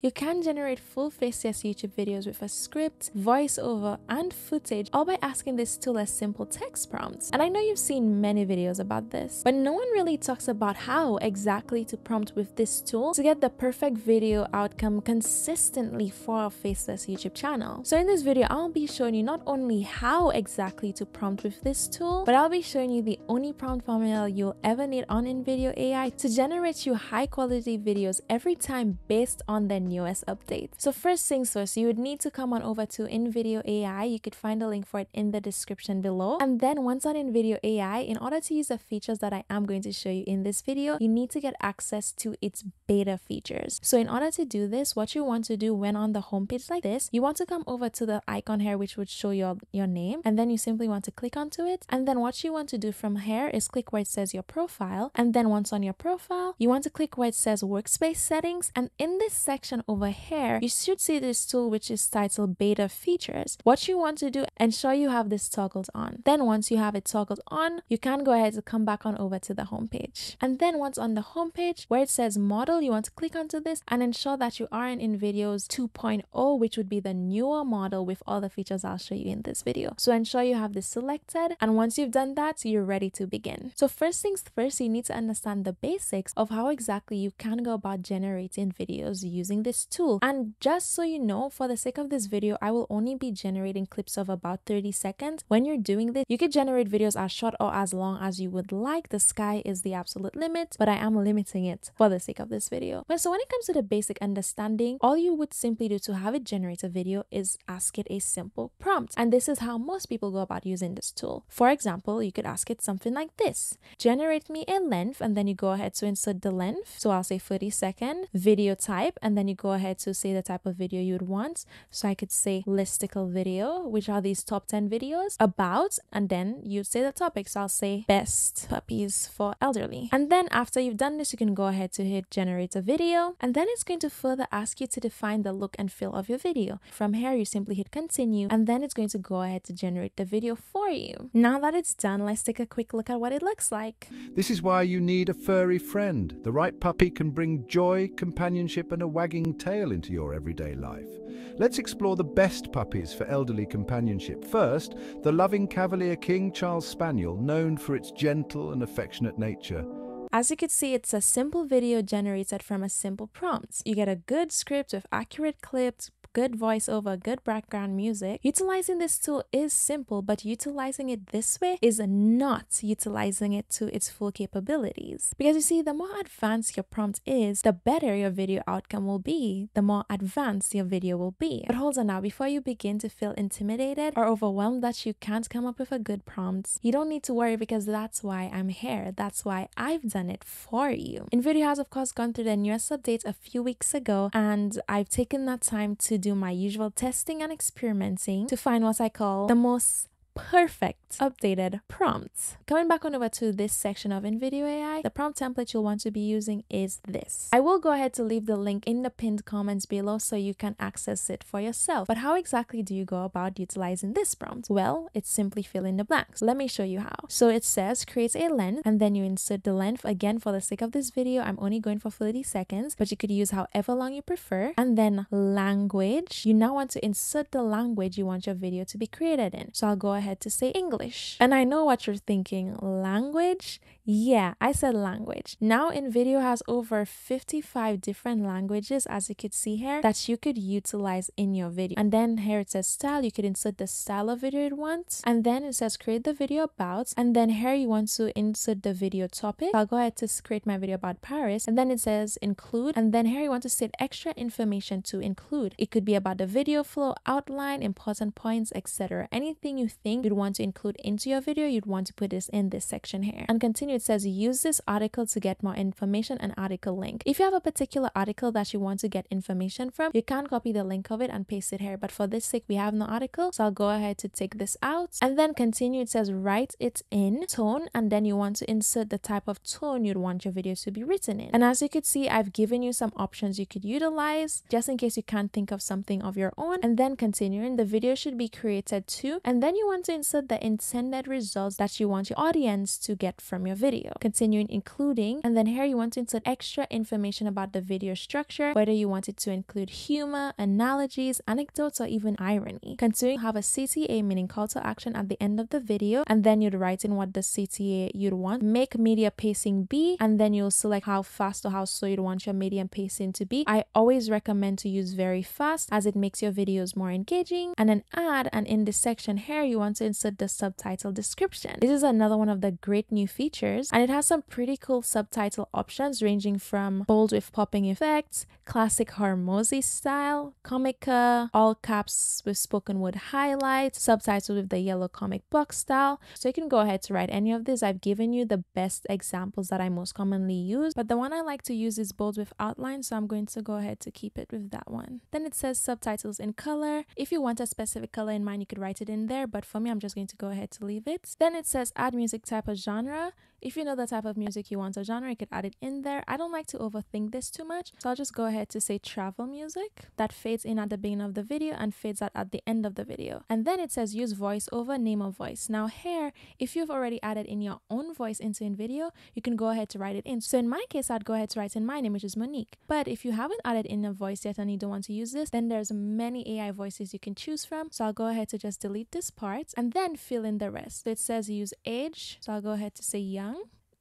You can generate full faceless YouTube videos with a script, voiceover, and footage all by asking this tool a simple text prompt. And I know you've seen many videos about this, but no one really talks about how exactly to prompt with this tool to get the perfect video outcome consistently for a faceless YouTube channel. So in this video, I'll be showing you not only how exactly to prompt with this tool, but I'll be showing you the only prompt formula you'll ever need on InVideo AI to generate you high quality videos every time based on the newest update. So first things first, you would need to come on over to InVideo AI. You could find a link for it in the description below. And then once on InVideo AI, in order to use the features that I am going to show you in this video, you need to get access to its beta features. So in order to do this, what you want to do when on the homepage like this, you want to come over to the icon here, which would show your, your name. And then you simply want to click onto it. And then what you want to do from here is click where it says your profile. And then once on your profile, you want to click where it says workspace settings. And in this section over here, you should see this tool which is titled beta features. What you want to do, ensure you have this toggled on. Then once you have it toggled on, you can go ahead to come back on over to the homepage. And then once on the homepage where it says model, you want to click onto this and ensure that you are in InVideo's 2.0, which would be the newer model with all the features I'll show you in this video. So ensure you have this selected. And once you've done that, you're ready to begin. So first things first, you need to understand the basics of how exactly you can go about generating videos using this tool. And just so you know, for the sake of this video, I will only be generating clips of about 30 seconds. When you're doing this, you could generate videos as short or as long as you would like. The sky is the absolute limit, but I am limiting it for the sake of this video. But so when it comes to the basic understanding, all you would simply do to have it generate a video is ask it a simple prompt. And this is how most people go about using this tool. For example, you could ask it something like this. Generate me a length and then you go ahead to insert the length. So I'll say 30 second video type and then you go ahead to say the type of video you'd want. So I could say listicle video, which are these top 10 videos about, and then you'd say the topics. So I'll say best puppies for elderly. And then after you've done this, you can go ahead to hit generate a video, and then it's going to further ask you to define the look and feel of your video. From here, you simply hit continue, and then it's going to go ahead to generate the video for you. Now that it's done, let's take a quick look at what it looks like. This is why you need a furry friend. The right puppy can bring joy, companionship, and a wagging tail into your everyday life. Let's explore the best puppies for elderly companionship. First, the loving Cavalier King Charles Spaniel, known for its gentle and affectionate nature. As you can see, it's a simple video generated from a simple prompt. You get a good script with accurate clips, good voiceover, good background music. Utilizing this tool is simple, but utilizing it this way is not utilizing it to its full capabilities. Because you see, the more advanced your prompt is, the better your video outcome will be, the more advanced your video will be. But hold on now, before you begin to feel intimidated or overwhelmed that you can't come up with a good prompt, you don't need to worry because that's why I'm here. That's why I've done it for you. InVideo has, of course, gone through the newest update a few weeks ago, and I've taken that time to do my usual testing and experimenting to find what I call the most perfect updated prompts. Coming back on over to this section of InVideo AI, the prompt template you'll want to be using is this. I will go ahead to leave the link in the pinned comments below so you can access it for yourself. But how exactly do you go about utilizing this prompt? Well, it's simply fill in the blanks. Let me show you how. So it says create a length and then you insert the length. Again, for the sake of this video, I'm only going for 30 seconds, but you could use however long you prefer. And then language. You now want to insert the language you want your video to be created in. So I'll go ahead ahead to say English. And I know what you're thinking language? Yeah, I said language. Now, InVideo has over 55 different languages, as you could see here, that you could utilize in your video. And then here it says style, you could insert the style of video you want. And then it says create the video about. And then here you want to insert the video topic. I'll go ahead to create my video about Paris. And then it says include. And then here you want to set extra information to include. It could be about the video flow, outline, important points, etc. Anything you think you'd want to include into your video, you'd want to put this in this section here. And continue, it says use this article to get more information and article link. If you have a particular article that you want to get information from, you can copy the link of it and paste it here. But for this sake, we have no article. So I'll go ahead to take this out and then continue. It says write it in tone and then you want to insert the type of tone you'd want your videos to be written in. And as you could see, I've given you some options you could utilize just in case you can't think of something of your own. And then continuing, the video should be created too. And then you want to insert the intended results that you want your audience to get from your video video. Continuing including, and then here you want to insert extra information about the video structure, whether you want it to include humor, analogies, anecdotes, or even irony. Continuing have a CTA meaning call to action at the end of the video, and then you'd write in what the CTA you'd want. Make media pacing be, and then you'll select how fast or how slow you'd want your medium pacing to be. I always recommend to use very fast as it makes your videos more engaging. And then add, and in this section here, you want to insert the subtitle description. This is another one of the great new features, and it has some pretty cool subtitle options ranging from bold with popping effects, classic Hormozi style, comica, all caps with spoken word highlights, subtitles with the yellow comic book style. So you can go ahead to write any of these. I've given you the best examples that I most commonly use, but the one I like to use is bold with outline, so I'm going to go ahead to keep it with that one. Then it says subtitles in color. If you want a specific color in mind, you could write it in there, but for me, I'm just going to go ahead to leave it. Then it says add music type of genre. If you know the type of music you want a genre, you could add it in there. I don't like to overthink this too much, so I'll just go ahead to say travel music. That fades in at the beginning of the video and fades out at the end of the video. And then it says use voice over name of voice. Now here, if you've already added in your own voice into InVideo, you can go ahead to write it in. So in my case, I'd go ahead to write in my name, which is Monique. But if you haven't added in a voice yet and you don't want to use this, then there's many AI voices you can choose from. So I'll go ahead to just delete this part and then fill in the rest. So it says use age. So I'll go ahead to say young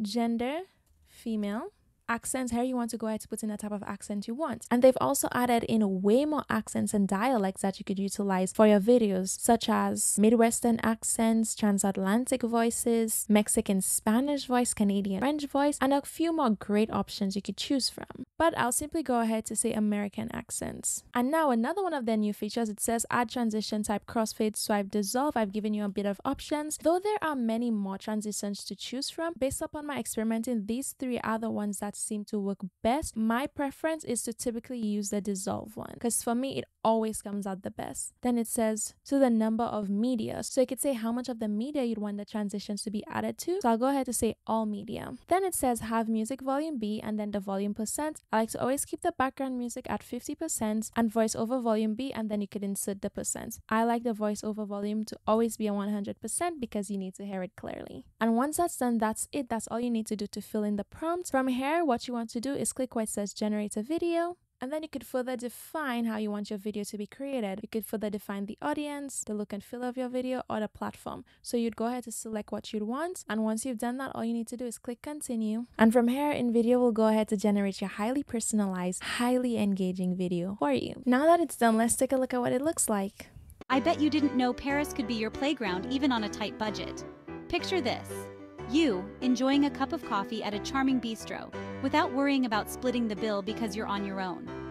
gender, female, accents here you want to go ahead to put in the type of accent you want. And they've also added in way more accents and dialects that you could utilize for your videos such as midwestern accents transatlantic voices mexican spanish voice canadian french voice and a few more great options you could choose from but i'll simply go ahead to say american accents and now another one of their new features it says add transition type crossfade swipe dissolve i've given you a bit of options though there are many more transitions to choose from based upon my experimenting these three are the ones that seem to work best. My preference is to typically use the dissolve one because for me, it always comes out the best. Then it says to the number of media. So you could say how much of the media you'd want the transitions to be added to. So I'll go ahead to say all media. Then it says have music volume B and then the volume percent. I like to always keep the background music at 50% and voice over volume B and then you could insert the percent. I like the voice over volume to always be a 100% because you need to hear it clearly. And once that's done, that's it. That's all you need to do to fill in the prompt. From here, what you want to do is click where it says generate a video and then you could further define how you want your video to be created. You could further define the audience, the look and feel of your video, or the platform. So you'd go ahead to select what you'd want. And once you've done that, all you need to do is click continue. And from here, InVideo will go ahead to generate your highly personalized, highly engaging video for you. Now that it's done, let's take a look at what it looks like. I bet you didn't know Paris could be your playground even on a tight budget. Picture this you enjoying a cup of coffee at a charming bistro without worrying about splitting the bill because you're on your own.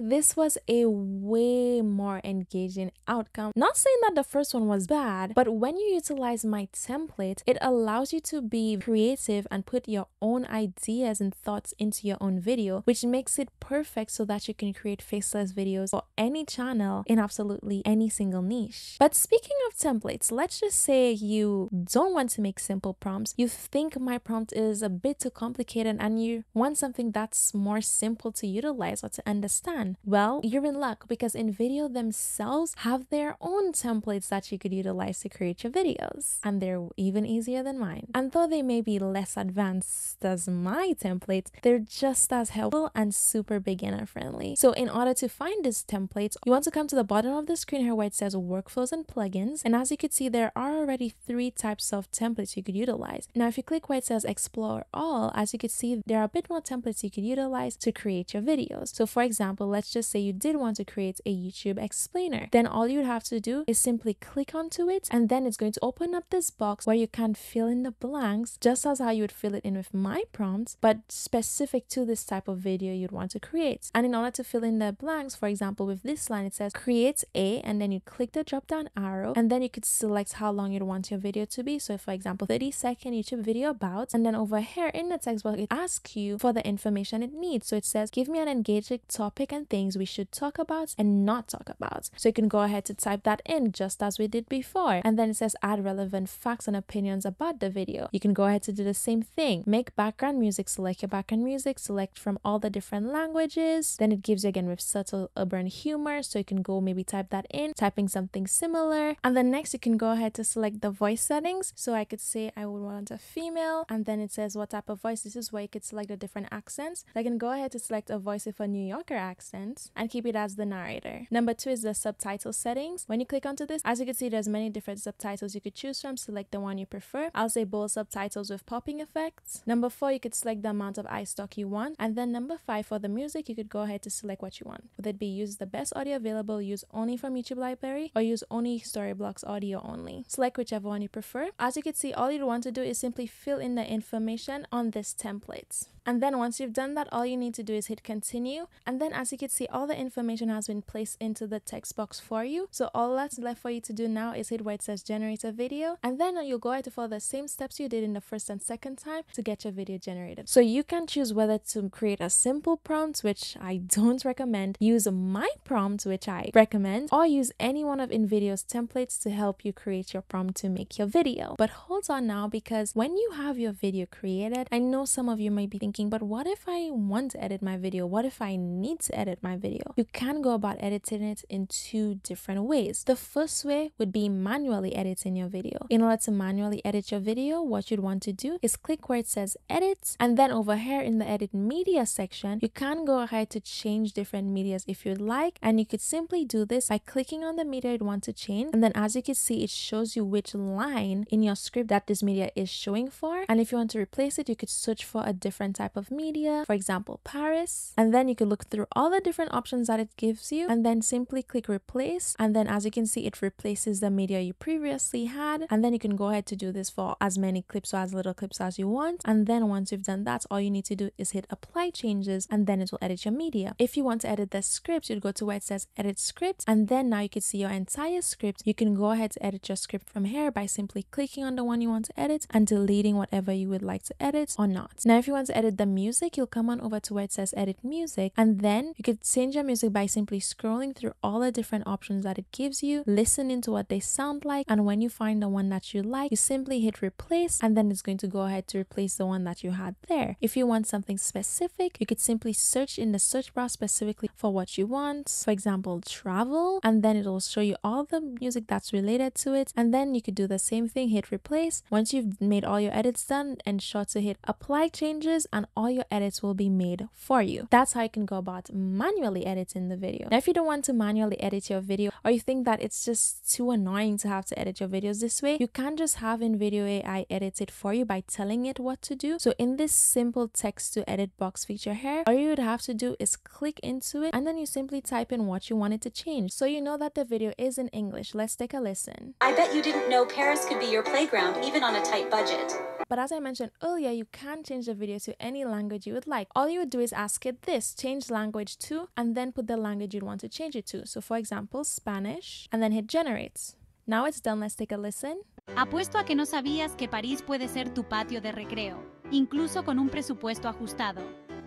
This was a way more engaging outcome. Not saying that the first one was bad, but when you utilize my template, it allows you to be creative and put your own ideas and thoughts into your own video, which makes it perfect so that you can create faceless videos for any channel in absolutely any single niche. But speaking of templates, let's just say you don't want to make simple prompts. You think my prompt is a bit too complicated and you want something that's more simple to utilize or to understand. Well, you're in luck because InVideo themselves have their own templates that you could utilize to create your videos. And they're even easier than mine. And though they may be less advanced as my templates, they're just as helpful and super beginner friendly. So in order to find these templates, you want to come to the bottom of the screen here where it says workflows and plugins. And as you can see, there are already three types of templates you could utilize. Now, if you click where it says explore all, as you can see, there are a bit more templates you could utilize to create your videos. So for example, let's just say you did want to create a YouTube explainer. Then all you'd have to do is simply click onto it and then it's going to open up this box where you can fill in the blanks just as how you would fill it in with my prompts, but specific to this type of video you'd want to create. And in order to fill in the blanks, for example, with this line, it says create a, and then you click the drop down arrow, and then you could select how long you'd want your video to be. So, for example, 30 second YouTube video about, and then over here in the text box, it asks you for the information it needs. So it says, give me an engaging topic things we should talk about and not talk about. So you can go ahead to type that in just as we did before. And then it says add relevant facts and opinions about the video. You can go ahead to do the same thing. Make background music, select your background music, select from all the different languages. Then it gives you again with subtle urban humor. So you can go maybe type that in, typing something similar. And then next you can go ahead to select the voice settings. So I could say I would want a female and then it says what type of voice. This is where you could select the different accents. So I can go ahead to select a voice with a New Yorker accent and keep it as the narrator. Number two is the subtitle settings. When you click onto this, as you can see, there's many different subtitles you could choose from. Select the one you prefer. I'll say bold subtitles with popping effects. Number four, you could select the amount of iStock you want. And then number five, for the music, you could go ahead to select what you want. Would it be use the best audio available, use only from YouTube library, or use only Storyblocks audio only. Select whichever one you prefer. As you can see, all you want to do is simply fill in the information on this template. And then once you've done that, all you need to do is hit continue. And then as you can see, all the information has been placed into the text box for you. So all that's left for you to do now is hit where it says generate a video. And then you'll go ahead to follow the same steps you did in the first and second time to get your video generated. So you can choose whether to create a simple prompt, which I don't recommend, use my prompt, which I recommend, or use any one of InVideo's templates to help you create your prompt to make your video. But hold on now because when you have your video created, I know some of you might be thinking thinking, but what if I want to edit my video? What if I need to edit my video? You can go about editing it in two different ways. The first way would be manually editing your video. In order to manually edit your video, what you'd want to do is click where it says edit, and then over here in the edit media section, you can go ahead to change different medias if you'd like, and you could simply do this by clicking on the media you'd want to change, and then as you can see, it shows you which line in your script that this media is showing for, and if you want to replace it, you could search for a different type type of media, for example, Paris. And then you can look through all the different options that it gives you and then simply click replace. And then as you can see, it replaces the media you previously had. And then you can go ahead to do this for as many clips or as little clips as you want. And then once you've done that, all you need to do is hit apply changes and then it will edit your media. If you want to edit the script, you'd go to where it says edit script. And then now you can see your entire script. You can go ahead to edit your script from here by simply clicking on the one you want to edit and deleting whatever you would like to edit or not. Now, if you want to edit the music, you'll come on over to where it says edit music and then you could change your music by simply scrolling through all the different options that it gives you, listening to what they sound like, and when you find the one that you like, you simply hit replace and then it's going to go ahead to replace the one that you had there. If you want something specific, you could simply search in the search bar specifically for what you want. For example, travel, and then it'll show you all the music that's related to it. And then you could do the same thing, hit replace. Once you've made all your edits done, ensure to hit apply changes and all your edits will be made for you. That's how you can go about manually editing the video. Now, if you don't want to manually edit your video or you think that it's just too annoying to have to edit your videos this way, you can just have InVideo AI edit it for you by telling it what to do. So in this simple text to edit box feature here, all you would have to do is click into it and then you simply type in what you want it to change. So you know that the video is in English. Let's take a listen. I bet you didn't know Paris could be your playground even on a tight budget. But as I mentioned earlier, you can change the video to any language you would like. All you would do is ask it this, change language to, and then put the language you'd want to change it to. So for example, Spanish, and then hit generate. Now it's done, let's take a listen. Apuesto a que no sabías que París puede ser tu patio de recreo, incluso con un presupuesto ajustado.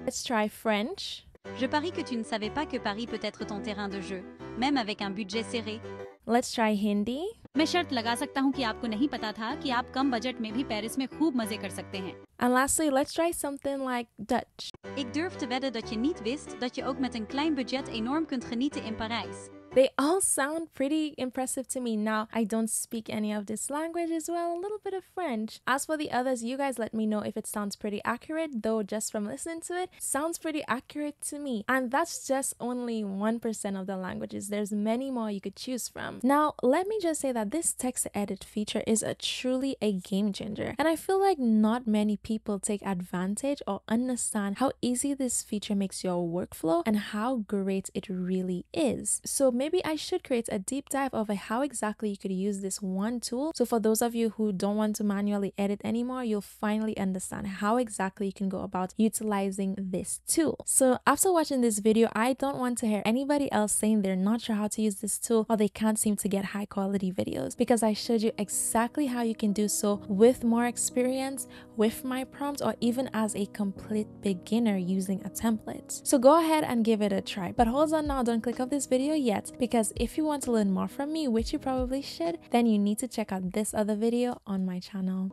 Let's try French. Je parie que tu ne savais pas que Paris peut être ton terrain de jeu, même avec un budget serré. Let's try Hindi. मैं शर्त लगा सकता हूँ कि आपको नहीं पता था कि आप कम बजट में भी पेरिस में खूब मजे कर सकते हैं And lastly, let's try something like Dutch. Ik durf te wedden dat je niet wist dat je ook met een klein budget enorm kunt genieten in Parijs. They all sound pretty impressive to me. Now, I don't speak any of this language as well, a little bit of French. As for the others, you guys let me know if it sounds pretty accurate, though just from listening to it, sounds pretty accurate to me. And that's just only 1% of the languages. There's many more you could choose from. Now, let me just say that this text edit feature is a truly a game changer. And I feel like not many people take advantage or understand how easy this feature makes your workflow and how great it really is. So maybe I should create a deep dive over how exactly you could use this one tool. So for those of you who don't want to manually edit anymore, you'll finally understand how exactly you can go about utilizing this tool. So after watching this video, I don't want to hear anybody else saying they're not sure how to use this tool or they can't seem to get high quality videos because I showed you exactly how you can do so with more experience, with my prompt, or even as a complete beginner using a template. So go ahead and give it a try. But hold on now, don't click off this video yet because if you want to learn more from me, which you probably should, then you need to check out this other video on my channel.